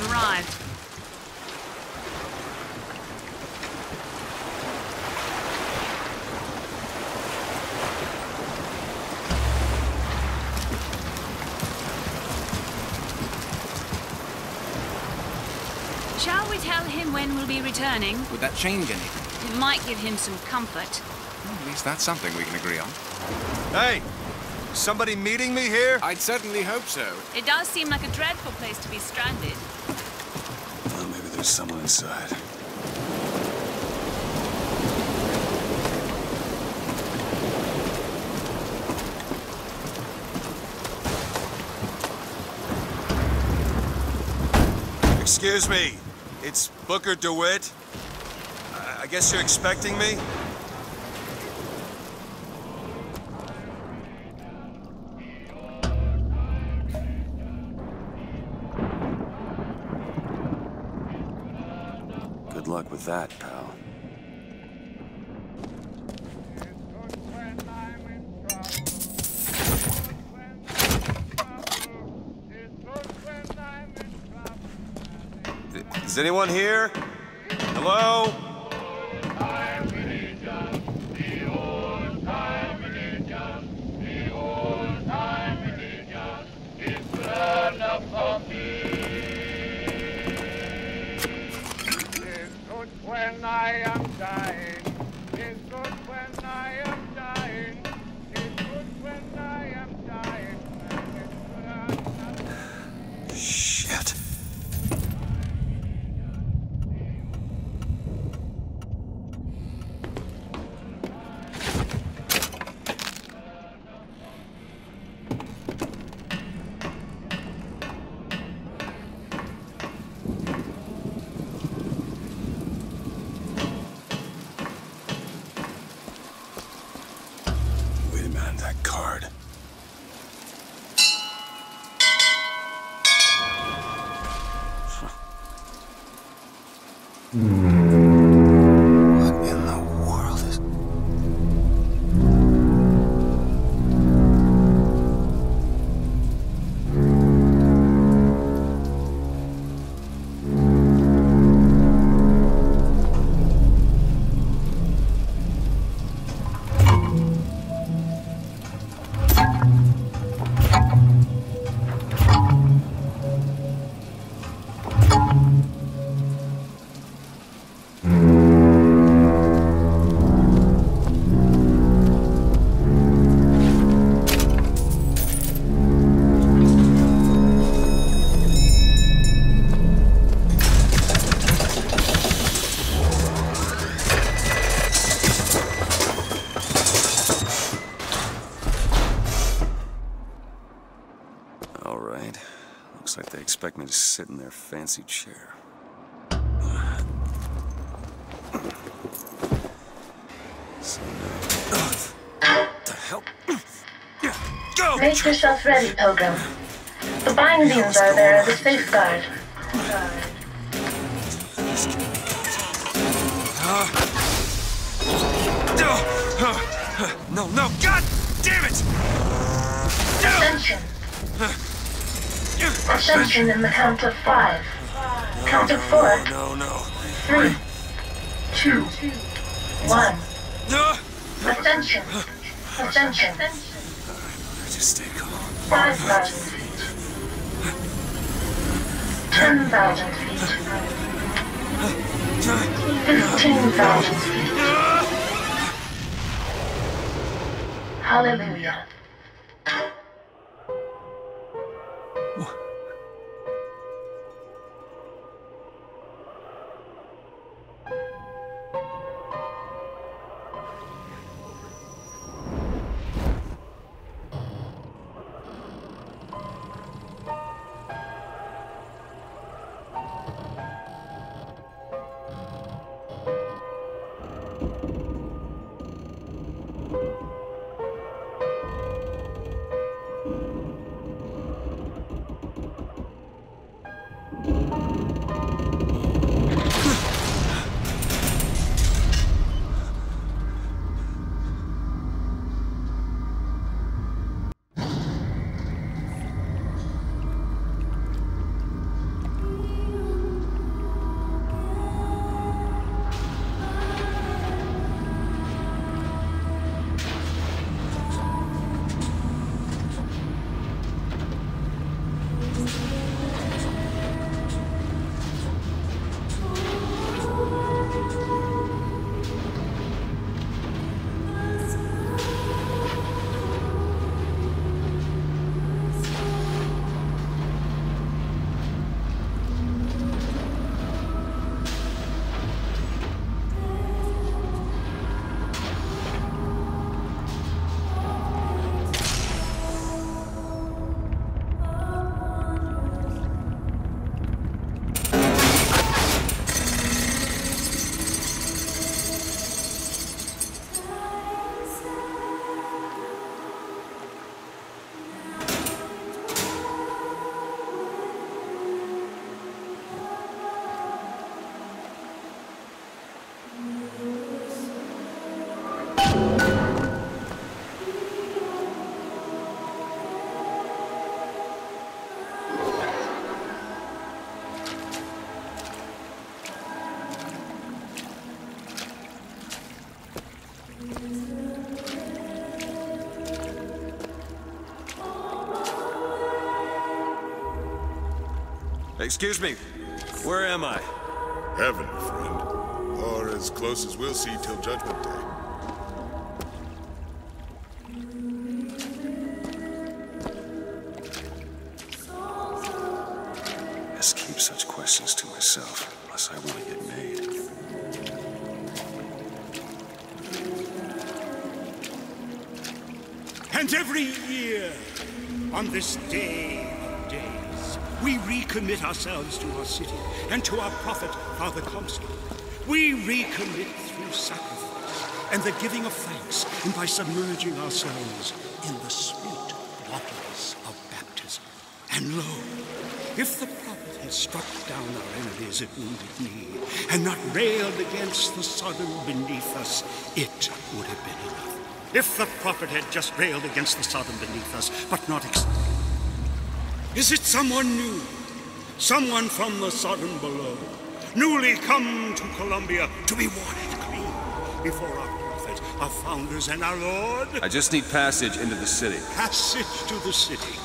We've arrived. Shall we tell him when we'll be returning? Would that change anything? It might give him some comfort. Well, at least that's something we can agree on. Hey! Somebody meeting me here? I'd certainly hope so. It does seem like a dreadful place to be stranded. There's someone inside. Excuse me. It's Booker DeWitt. I guess you're expecting me? With that, pal. Is anyone here? Hello? Sit in their fancy chair. So now... What the hell? Go! Make yourself ready, Pilgrim. The bindings are there as a safeguard. No, no, God damn it! Ascension. Ascension in the count of five. Count of four. No, no. Three. Two. One. No! Ascension. Ascension. Just stay calm. Five thousand feet. Ten thousand feet. Fifteen thousand feet. Hallelujah. Excuse me. Where am I? Heaven, friend. Or as close as we'll see till Judgment Day. Best keep such questions to myself, unless I want to get made. And every year, on this day of days, we recommit ourselves to our city and to our prophet, Father Comstock. We recommit through sacrifice and the giving of thanks and by submerging ourselves in the sweet waters of baptism. And lo, if the prophet had struck down our enemies at wounded knee and not railed against the Sodom beneath us, it would have been enough. If the prophet had just railed against the Sodom beneath us, but not Is it someone new? Someone from the Sodom below? Newly come to Columbia to be watered clean before our prophet, our founders, and our Lord? I just need passage into the city. Passage to the city.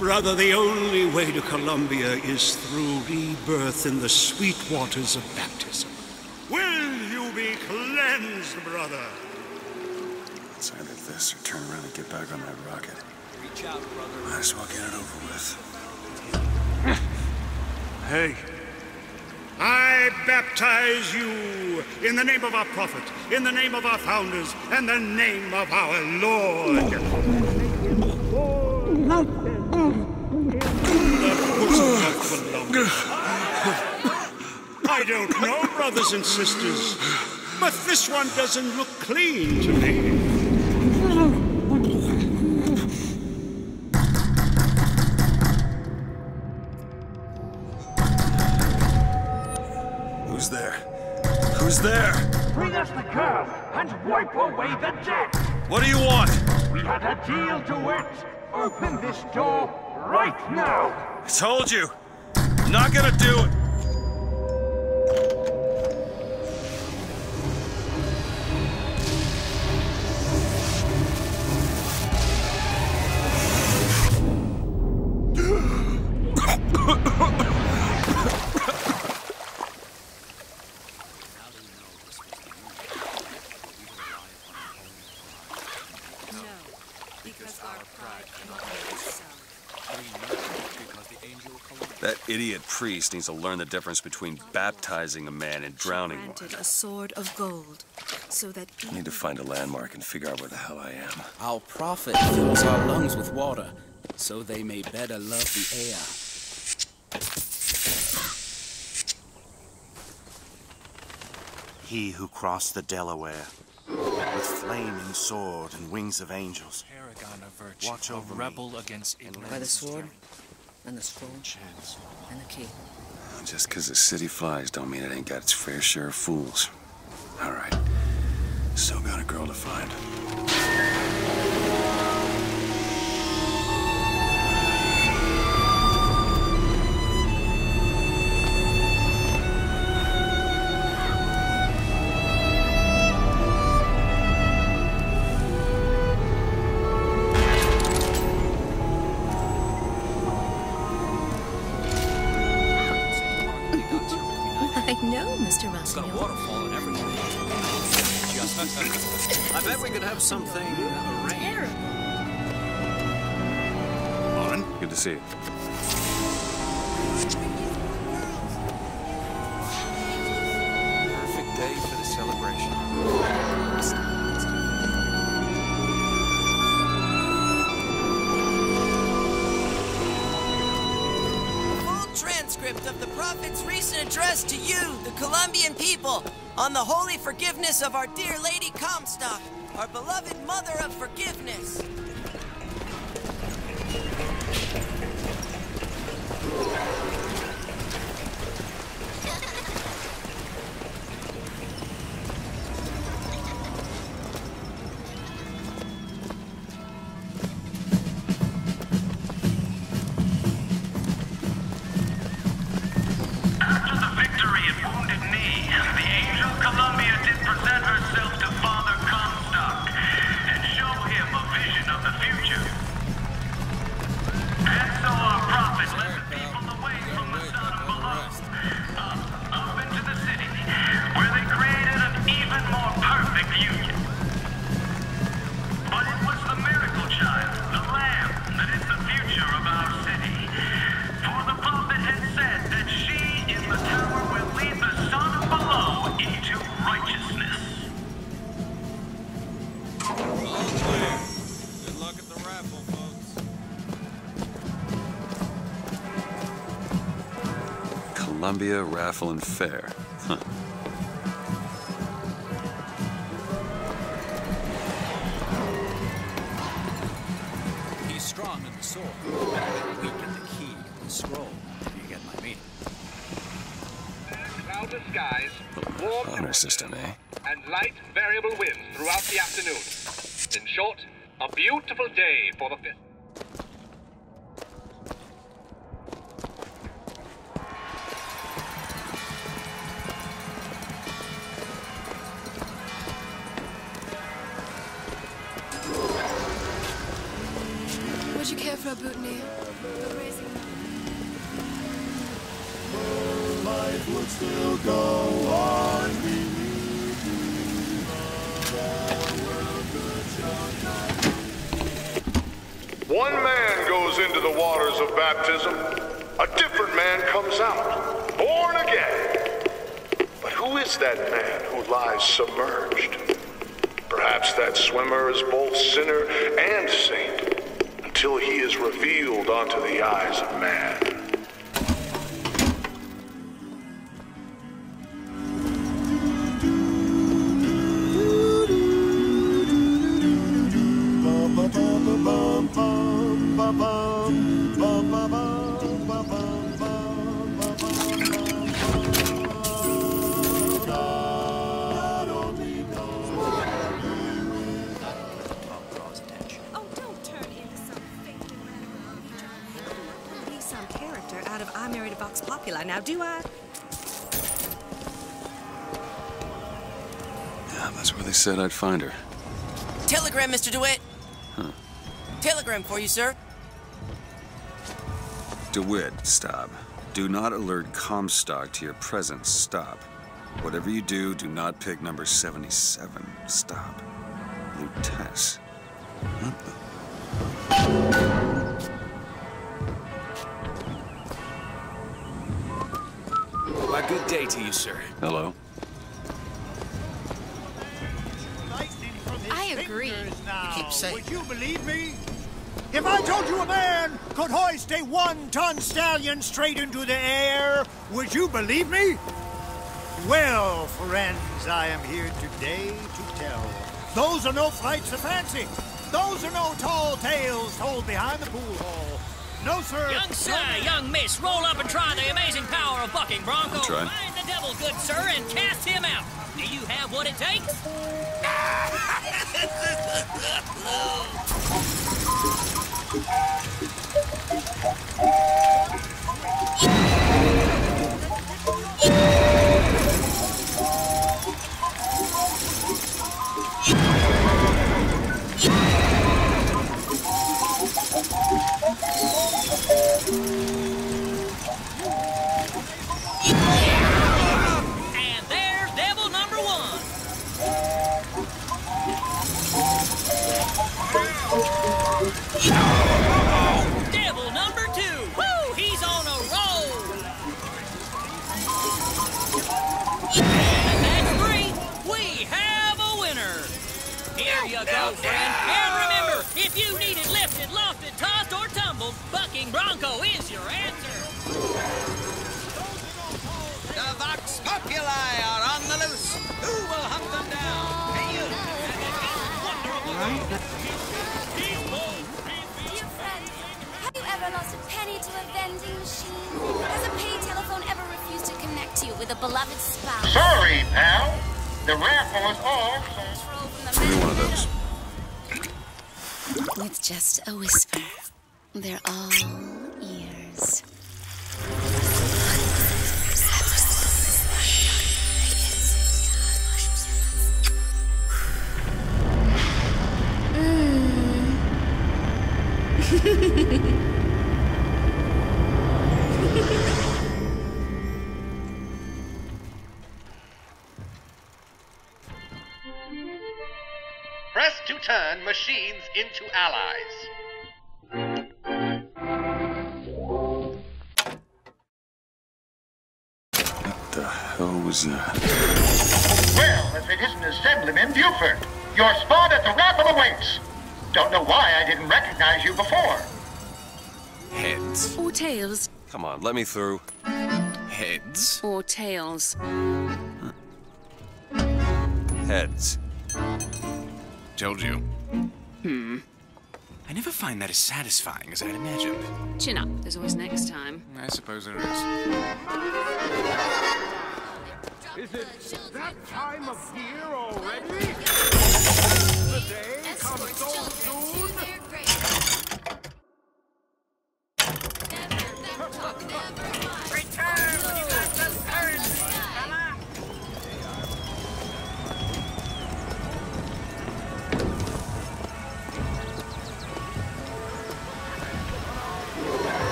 Brother, the only way to Columbia is through rebirth in the sweet waters of baptism. Will you be cleansed, brother? It's either this or turn around and get back on that rocket. Reach out, brother. Might as well get it over with. Hey, I baptize you in the name of our prophet, in the name of our founders, and the name of our Lord. I don't know, brothers and sisters, but this one doesn't look clean to me. There? Bring us the girl and wipe away the debt. What do you want? We had a deal to it. Open this door right now. I told you. I'm not gonna do it. Because our pride cannot be so. That idiot priest needs to learn the difference between baptizing a man and drowning one. Granted a sword of gold, so that I need to find a landmark and figure out where the hell I am. Our prophet fills our lungs with water, so they may better love the air. He who crossed the Delaware with flaming sword and wings of angels. Paragon of virtue, Watch over a me rebel against ignorance. by the sword and the scroll and the key. Just 'cause the city flies don't mean it ain't got its fair share of fools. All right. Still got a girl to find. Have something arranged. On. Good to see you. Perfect day for the celebration. full transcript of the prophet's recent address to you, the Columbian people, on the holy forgiveness of our dear Lady Comstock, our beloved mother of forgiveness. Columbia Raffle and Fair. Huh. He's strong in the sword, weak in the key and the scroll. You get my meaning. Cloudless skies, warm Honor system, eh? and light variable winds throughout the afternoon. In short, a beautiful day for the Would you care for a boutonniere? Life would still go on. One man goes into the waters of baptism, a different man comes out, born again. But who is that man who lies submerged? Perhaps that swimmer is both sinner and saint until he is revealed unto the eyes of man. Said I'd find her. Telegram, Mr. DeWitt. Huh. Telegram for you, sir. DeWitt, stop. Do not alert Comstock to your presence. Stop. Whatever you do, do not pick number 77. Stop. Lutece. What the... Why, good day to you, sir. Hello? I agree. Keep saying. Would you believe me? If I told you a man could hoist a one-ton stallion straight into the air, would you believe me? Well, friends, I am here today to tell. Those are no flights of fancy. Those are no tall tales told behind the pool hall. No, sir. Young sir, young miss, roll up and try the amazing power of bucking bronco. Try. Find the good sir, and cast him out. Do you have what it takes? to a vending machine? Has a pay telephone ever refused to connect you with a beloved spouse? Sorry, pal. The raffle is off. Give me one of those. With just a whisper, they're all ears. Press machines into allies. What the hell was that? Well, if it isn't Assemblyman Buford, your spot at the raffle awaits. Don't know why I didn't recognize you before. Heads. Or tails. Come on, let me through. Heads. Or tails. Heads. Told you. Hmm. I never find that as satisfying as I'd imagined. Chin up. There's always next time. I suppose there is. Is it that time of year already? The day comes so soon.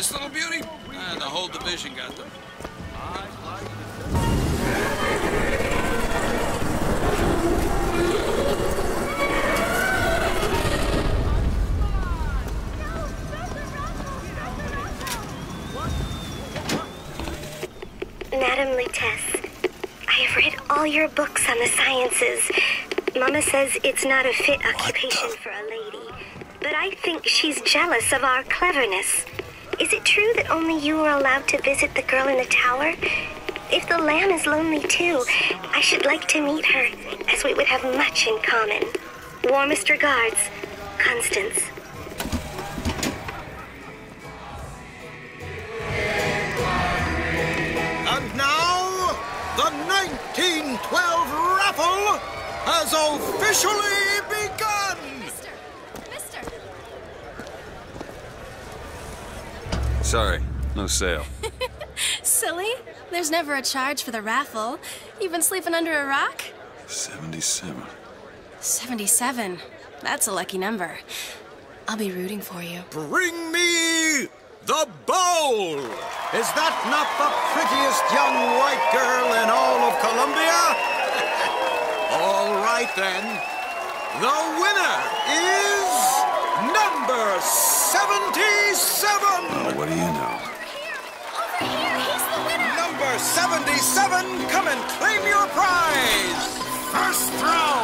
This little beauty? Ah, the whole division got them. Madam Lutece, I have read all your books on the sciences. Mama says it's not a fit occupation for a lady, but I think she's jealous of our cleverness. True that only you are allowed to visit the girl in the tower? If the lamb is lonely too, I should like to meet her, as we would have much in common. Warmest regards, Constance. And now, the 1912 raffle has officially begun! Sorry, no sale. Silly. There's never a charge for the raffle. You've been sleeping under a rock? 77. 77. That's a lucky number. I'll be rooting for you. Bring me the bowl! Is that not the prettiest young white girl in all of Columbia? all right then. The winner is number 77! Oh, what do you know? Over here! He's the winner! Number 77, come and claim your prize! First throw!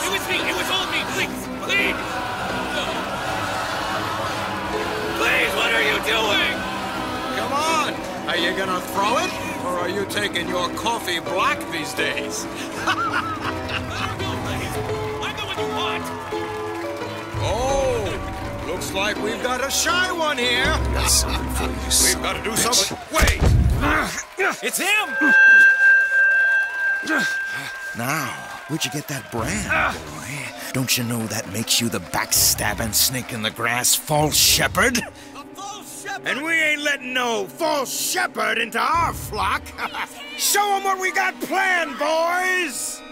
It was me! It was all me! Please! Please! Please, what are you doing? Come on! Are you gonna throw it? Are you taking your coffee black these days? Oh! Looks like we've got a shy one here. Got something for you, We've got to do bitch. something. Wait! It's him! Now, where'd you get that brand, boy? Don't you know that makes you the backstabbing snake in the grass false shepherd? And we ain't letting no false shepherd into our flock. Show 'em what we got planned, boys!